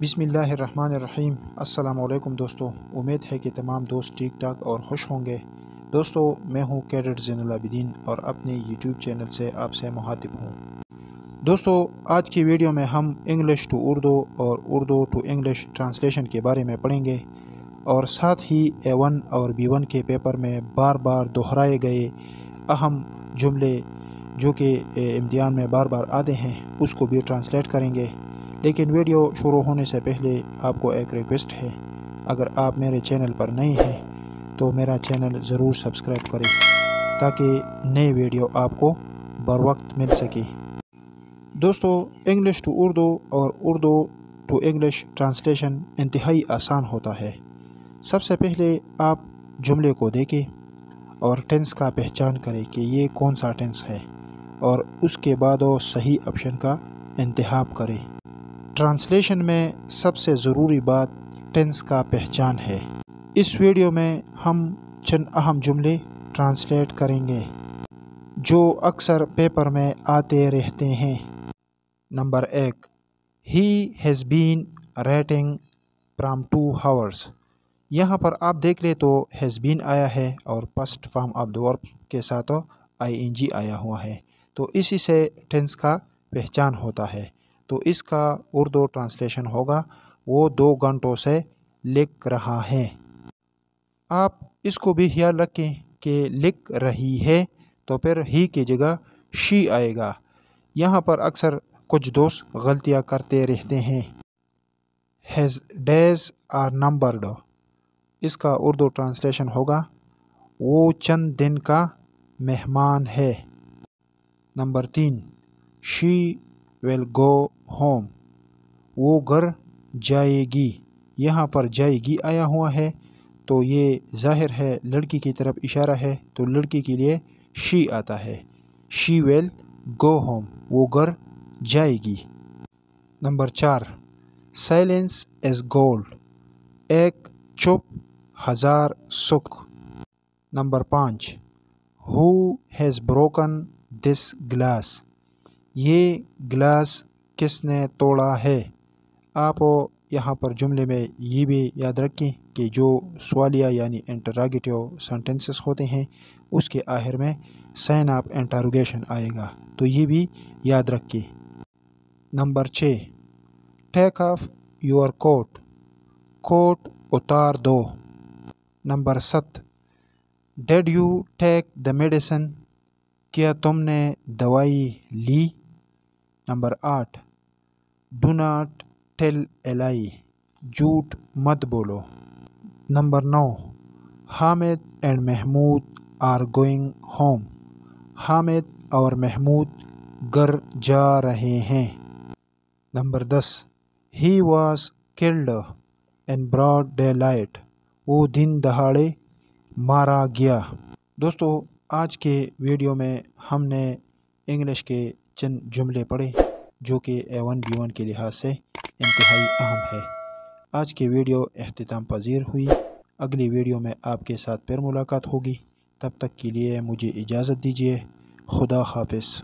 بسم اللہ الرحمن الرحیم۔ السلام علیکم دوستو، امید ہے کہ تمام دوست ٹھیک ٹاک اور خوش ہوں گے۔ دوستو، میں ہوں کیڈٹ زین العابدین اور اپنے یوٹیوب چینل سے آپ سے مخاطب ہوں۔ دوستو، آج کی ویڈیو میں ہم انگلش ٹو اردو اور اردو ٹو انگلش ٹرانسلیشن کے بارے میں پڑھیں گے۔ اور ساتھ ہی اے ون اور بی ون کے پیپر میں بار بار دہرائے گئے اہم جملے جو کہ امتحان میں بار بار آتے ہیں، اس کو بھی ٹرانسلیٹ کریں گے۔ لیکن ویڈیو شروع ہونے سے پہلے آپ کو ایک ریکویسٹ ہے۔ اگر آپ میرے چینل پر نئے ہیں، تو میرا چینل ضرور سبسکرائب کریں تاکہ نئے ویڈیو آپ کو بر وقت مل سکے۔ دوستو انگلش ٹو اردو اور اردو ٹو انگلش ٹرانسلیشن انتہائی آسان ہوتا ہے۔ سب سے پہلے آپ جملے کو دیکھیں اور ٹینس کا پہچان کریں کہ یہ کون سا ٹینس ہے اور اس کے بعد وہ صحیح آپشن کا انتخاب کریں۔ ٹرانسلیشن میں سب سے ضروری بات ٹینس کا پہچان ہے۔ اس ویڈیو میں ہم چند اہم جملے ٹرانسلیٹ کریں گے، جو اکثر پیپر میں آتے رہتے ہیں۔ نمبر ایک، he has been writing from two hours یہاں پر آپ دیکھ لیں تو ہیز بین آیا ہے اور پسٹ فارم آف دا ورب کے ساتھ آئی این جی آیا ہوا ہے۔ تو اسی سے ٹینس کا پہچان ہوتا ہے۔ تو اس کا اردو ٹرانسلیشن ہوگا۔ وہ دو گھنٹوں سے لکھ رہا ہے۔ آپ اس کو بھی خیال رکھیں کہ لکھ رہی ہے تو پھر ہی کی جگہ شی آئے گا۔ یہاں پر اکثر کچھ دوست غلطیاں کرتے رہتے ہیں۔ His days are numbered. اس کا اردو ٹرانسلیشن ہوگا۔ وہ چند دن کا مہمان ہے۔ نمبر تین، شی ول گو ہوم وہ گھر جائے گی۔ یہاں پر جائے گی، آیا ہوا ہے۔ تو یہ ظاہر ہے، لڑکی کی طرف اشارہ ہے۔ تو لڑکی کے لیے شی آتا ہے۔ شی ول گو ہوم وہ گھر جائے گی۔ نمبر چار سائلنس ایز گولڈ ایک چپ ہزار سکھ۔ نمبر پانچ who has broken this glass یہ گلاس کس نے توڑا ہے؟ آپ یہاں پر جملے میں یہ بھی یاد رکھیں کہ جو سوالیہ یعنی انٹراگیٹیو سنٹینسز ہوتے ہیں، اس کے آخر میں سائن آف انٹروگیشن آئے گا۔ تو یہ بھی یاد رکھیں۔ نمبر چھ، ٹیک آف یور کوٹ کوٹ اتار دو۔ نمبر ست، did you take the medicine? کیا تم نے دوائی لی؟ نمبر آٹھ۔ ڈو ناٹ ٹیل الائی جھوٹ مت بولو۔ Number know. Hamid and Mahmood are going home Hamid اور محمود گھر جا رہے ہیں۔ Number this. He was killed in broad daylight وہ دن دہاڑے مارا گیا۔ دوستو، آج کے ویڈیو میں ہم نے انگلش کے چند جملے پڑھیں جو کہ اے ون بی ون کے لحاظ سے انتہائی اہم ہے آج کی ویڈیو اختتام پذیر ہوئی۔ اگلی ویڈیو میں آپ کے ساتھ پھر ملاقات ہوگی۔ تب تک کے لیے مجھے اجازت دیجیے خدا حافظ۔